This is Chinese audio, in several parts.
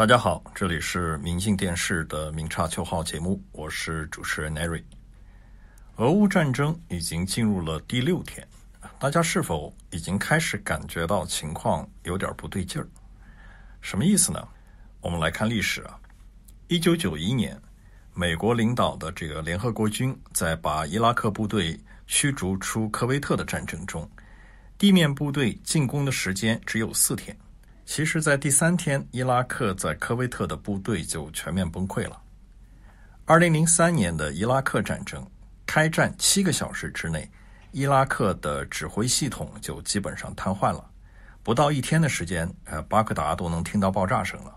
大家好，这里是明镜电视的明察秋号节目，我是主持人 Nary。俄乌战争已经进入了第六天，大家是否已经开始感觉到情况有点不对劲儿？什么意思呢？我们来看历史啊，一九九一年，美国领导的这个联合国军在把伊拉克部队驱逐出科威特的战争中，地面部队进攻的时间只有四天。其实，在第三天，伊拉克在科威特的部队就全面崩溃了。二零零三年的伊拉克战争开战七个小时之内，伊拉克的指挥系统就基本上瘫痪了。不到一天的时间，呃，巴格达都能听到爆炸声了。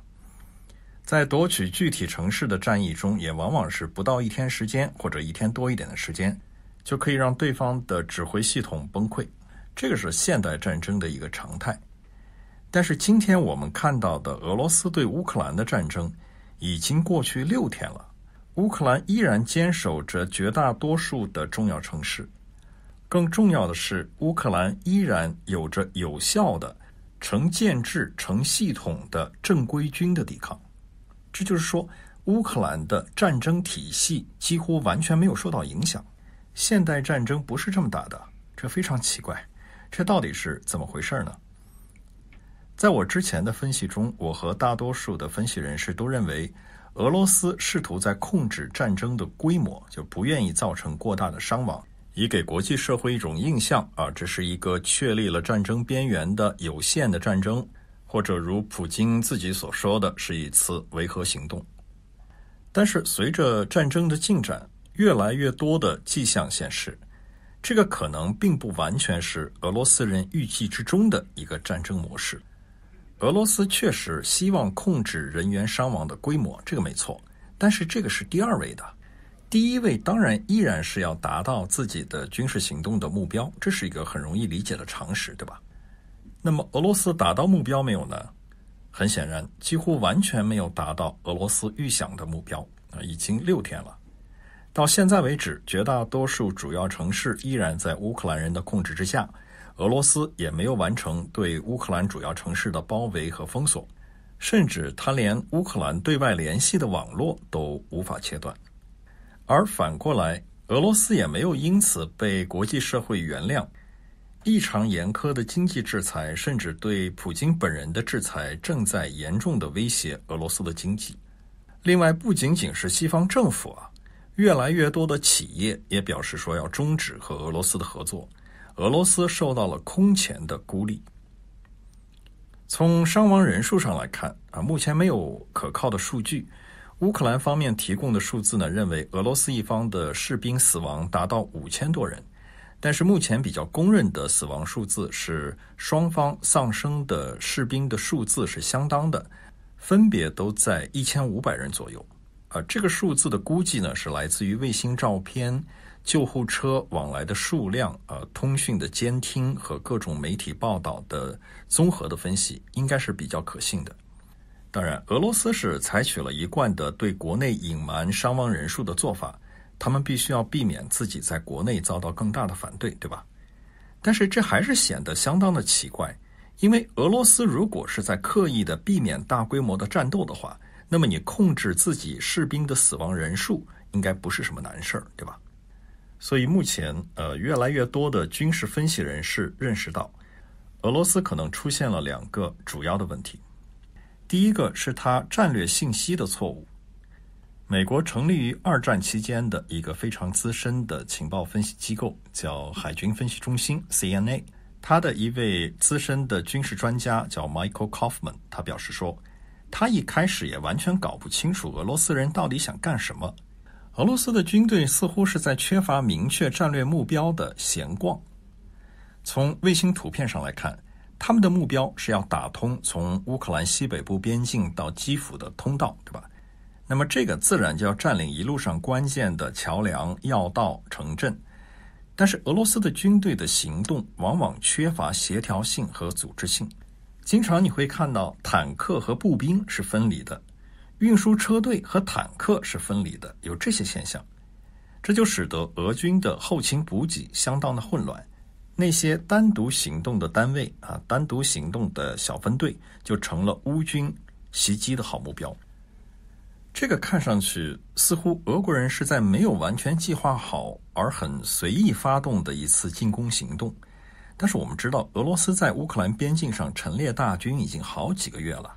在夺取具体城市的战役中，也往往是不到一天时间，或者一天多一点的时间，就可以让对方的指挥系统崩溃。这个是现代战争的一个常态。但是今天我们看到的俄罗斯对乌克兰的战争已经过去六天了，乌克兰依然坚守着绝大多数的重要城市。更重要的是，乌克兰依然有着有效的、成建制、成系统的正规军的抵抗。这就是说，乌克兰的战争体系几乎完全没有受到影响。现代战争不是这么打的，这非常奇怪。这到底是怎么回事呢？在我之前的分析中，我和大多数的分析人士都认为，俄罗斯试图在控制战争的规模，就不愿意造成过大的伤亡，以给国际社会一种印象啊，这是一个确立了战争边缘的有限的战争，或者如普京自己所说的是一次维和行动。但是，随着战争的进展，越来越多的迹象显示，这个可能并不完全是俄罗斯人预计之中的一个战争模式。俄罗斯确实希望控制人员伤亡的规模，这个没错。但是这个是第二位的，第一位当然依然是要达到自己的军事行动的目标，这是一个很容易理解的常识，对吧？那么俄罗斯达到目标没有呢？很显然，几乎完全没有达到俄罗斯预想的目标啊！已经六天了，到现在为止，绝大多数主要城市依然在乌克兰人的控制之下。俄罗斯也没有完成对乌克兰主要城市的包围和封锁，甚至他连乌克兰对外联系的网络都无法切断。而反过来，俄罗斯也没有因此被国际社会原谅。异常严苛的经济制裁，甚至对普京本人的制裁，正在严重的威胁俄罗斯的经济。另外，不仅仅是西方政府啊，越来越多的企业也表示说要终止和俄罗斯的合作。俄罗斯受到了空前的孤立。从伤亡人数上来看，啊，目前没有可靠的数据。乌克兰方面提供的数字呢，认为俄罗斯一方的士兵死亡达到五千多人，但是目前比较公认的死亡数字是双方丧生的士兵的数字是相当的，分别都在一千五百人左右。啊，这个数字的估计呢，是来自于卫星照片。救护车往来的数量，呃，通讯的监听和各种媒体报道的综合的分析，应该是比较可信的。当然，俄罗斯是采取了一贯的对国内隐瞒伤亡人数的做法，他们必须要避免自己在国内遭到更大的反对，对吧？但是这还是显得相当的奇怪，因为俄罗斯如果是在刻意的避免大规模的战斗的话，那么你控制自己士兵的死亡人数，应该不是什么难事儿，对吧？所以目前，呃，越来越多的军事分析人士认识到，俄罗斯可能出现了两个主要的问题。第一个是它战略信息的错误。美国成立于二战期间的一个非常资深的情报分析机构叫海军分析中心 （CNA），他的一位资深的军事专家叫 Michael Kaufman，他表示说，他一开始也完全搞不清楚俄罗斯人到底想干什么。俄罗斯的军队似乎是在缺乏明确战略目标的闲逛。从卫星图片上来看，他们的目标是要打通从乌克兰西北部边境到基辅的通道，对吧？那么这个自然就要占领一路上关键的桥梁、要道、城镇。但是俄罗斯的军队的行动往往缺乏协调性和组织性，经常你会看到坦克和步兵是分离的。运输车队和坦克是分离的，有这些现象，这就使得俄军的后勤补给相当的混乱。那些单独行动的单位啊，单独行动的小分队就成了乌军袭击的好目标。这个看上去似乎俄国人是在没有完全计划好而很随意发动的一次进攻行动。但是我们知道，俄罗斯在乌克兰边境上陈列大军已经好几个月了，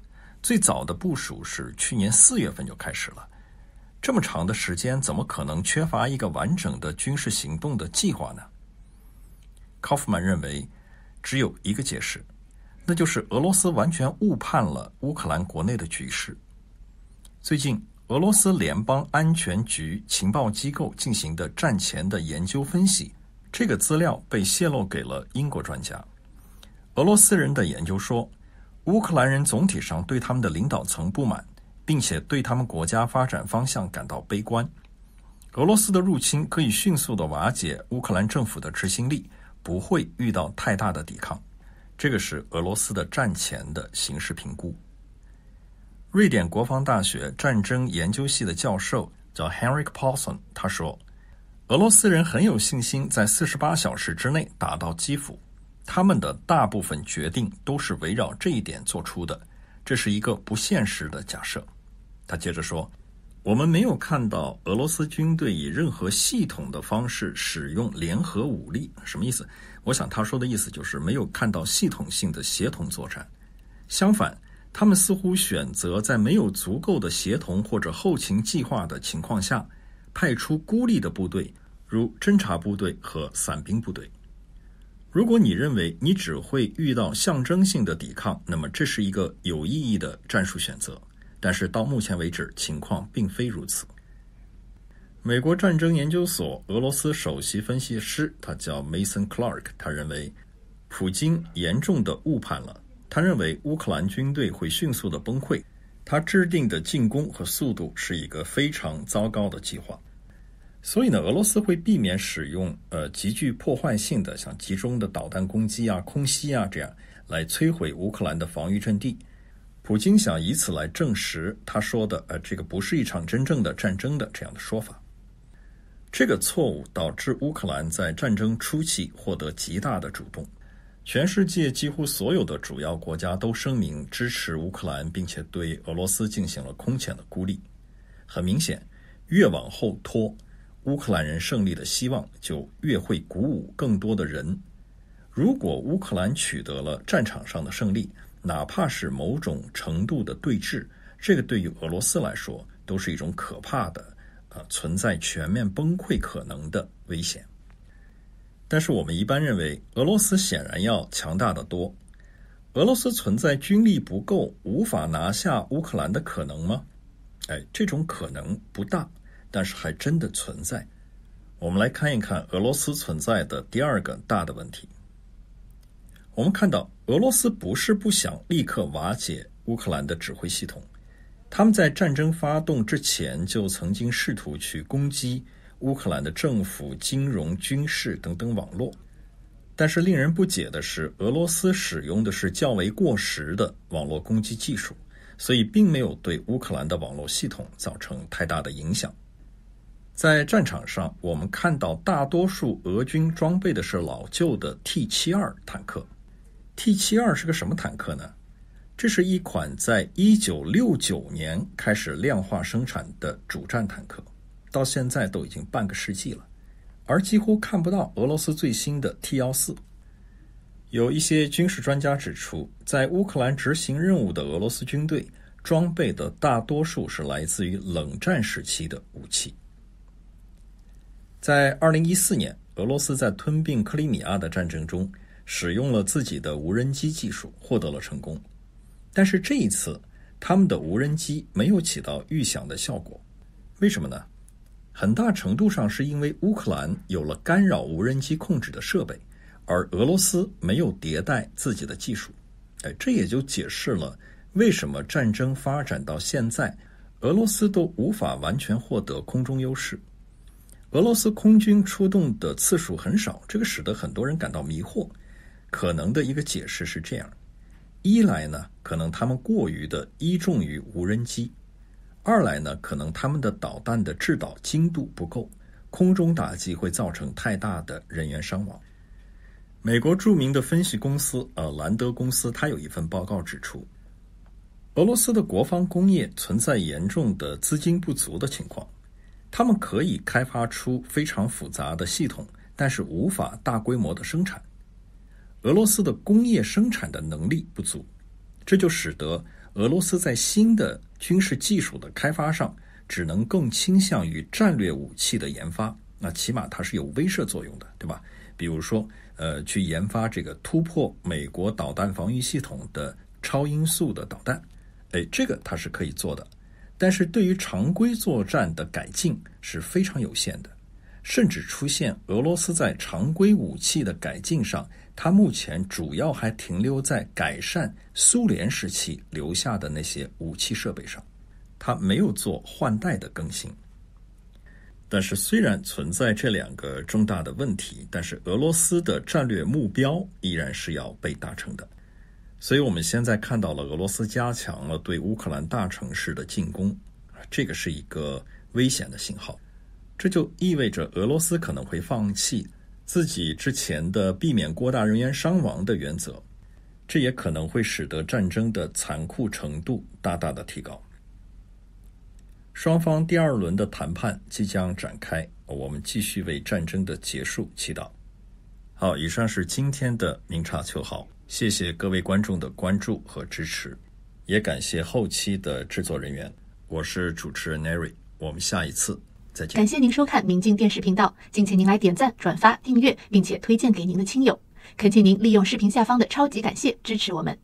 最早的部署是去年四月份就开始了。这么长的时间，怎么可能缺乏一个完整的军事行动的计划呢？考夫曼认为，只有一个解释，那就是俄罗斯完全误判了乌克兰国内的局势。最近，俄罗斯联邦安全局情报机构进行的战前的研究分析，这个资料被泄露给了英国专家。俄罗斯人的研究说，乌克兰人总体上对他们的领导层不满，并且对他们国家发展方向感到悲观。俄罗斯的入侵可以迅速的瓦解乌克兰政府的执行力，不会遇到太大的抵抗。这个是俄罗斯的战前的形势评估。瑞典国防大学战争研究系的教授叫 Henrik Paulson，他说：“俄罗斯人很有信心在四十八小时之内打到基辅，他们的大部分决定都是围绕这一点做出的，这是一个不现实的假设。”他接着说：“我们没有看到俄罗斯军队以任何系统的方式使用联合武力，什么意思？我想他说的意思就是没有看到系统性的协同作战，相反。”他们似乎选择在没有足够的协同或者后勤计划的情况下，派出孤立的部队，如侦察部队和伞兵部队。如果你认为你只会遇到象征性的抵抗，那么这是一个有意义的战术选择。但是到目前为止，情况并非如此。美国战争研究所俄罗斯首席分析师，他叫 Mason Clark，他认为，普京严重的误判了。他认为乌克兰军队会迅速的崩溃，他制定的进攻和速度是一个非常糟糕的计划，所以呢，俄罗斯会避免使用呃极具破坏性的像集中的导弹攻击啊、空袭啊这样来摧毁乌克兰的防御阵地。普京想以此来证实他说的呃这个不是一场真正的战争的这样的说法。这个错误导致乌克兰在战争初期获得极大的主动。全世界几乎所有的主要国家都声明支持乌克兰，并且对俄罗斯进行了空前的孤立。很明显，越往后拖，乌克兰人胜利的希望就越会鼓舞更多的人。如果乌克兰取得了战场上的胜利，哪怕是某种程度的对峙，这个对于俄罗斯来说都是一种可怕的、啊，存在全面崩溃可能的危险。但是我们一般认为，俄罗斯显然要强大的多。俄罗斯存在军力不够、无法拿下乌克兰的可能吗？哎，这种可能不大，但是还真的存在。我们来看一看俄罗斯存在的第二个大的问题。我们看到，俄罗斯不是不想立刻瓦解乌克兰的指挥系统，他们在战争发动之前就曾经试图去攻击。乌克兰的政府、金融、军事等等网络，但是令人不解的是，俄罗斯使用的是较为过时的网络攻击技术，所以并没有对乌克兰的网络系统造成太大的影响。在战场上，我们看到大多数俄军装备的是老旧的 T 七二坦克。T 七二是个什么坦克呢？这是一款在一九六九年开始量化生产的主战坦克。到现在都已经半个世纪了，而几乎看不到俄罗斯最新的 T 幺四。有一些军事专家指出，在乌克兰执行任务的俄罗斯军队装备的大多数是来自于冷战时期的武器。在二零一四年，俄罗斯在吞并克里米亚的战争中使用了自己的无人机技术，获得了成功。但是这一次，他们的无人机没有起到预想的效果，为什么呢？很大程度上是因为乌克兰有了干扰无人机控制的设备，而俄罗斯没有迭代自己的技术。哎，这也就解释了为什么战争发展到现在，俄罗斯都无法完全获得空中优势。俄罗斯空军出动的次数很少，这个使得很多人感到迷惑。可能的一个解释是这样：一来呢，可能他们过于的依重于无人机。二来呢，可能他们的导弹的制导精度不够，空中打击会造成太大的人员伤亡。美国著名的分析公司呃兰德公司，它有一份报告指出，俄罗斯的国防工业存在严重的资金不足的情况，他们可以开发出非常复杂的系统，但是无法大规模的生产。俄罗斯的工业生产的能力不足，这就使得俄罗斯在新的军事技术的开发上，只能更倾向于战略武器的研发。那起码它是有威慑作用的，对吧？比如说，呃，去研发这个突破美国导弹防御系统的超音速的导弹。哎，这个它是可以做的，但是对于常规作战的改进是非常有限的，甚至出现俄罗斯在常规武器的改进上，它目前主要还停留在改善苏联时期留下的那些武器设备上，它没有做换代的更新。但是虽然存在这两个重大的问题，但是俄罗斯的战略目标依然是要被达成的。所以，我们现在看到了俄罗斯加强了对乌克兰大城市的进攻，这个是一个危险的信号。这就意味着俄罗斯可能会放弃自己之前的避免过大人员伤亡的原则，这也可能会使得战争的残酷程度大大的提高。双方第二轮的谈判即将展开，我们继续为战争的结束祈祷。好，以上是今天的明察秋毫。谢谢各位观众的关注和支持，也感谢后期的制作人员。我是主持人 Nery，我们下一次再见。感谢您收看明镜电视频道，敬请您来点赞、转发、订阅，并且推荐给您的亲友。恳请您利用视频下方的超级感谢支持我们。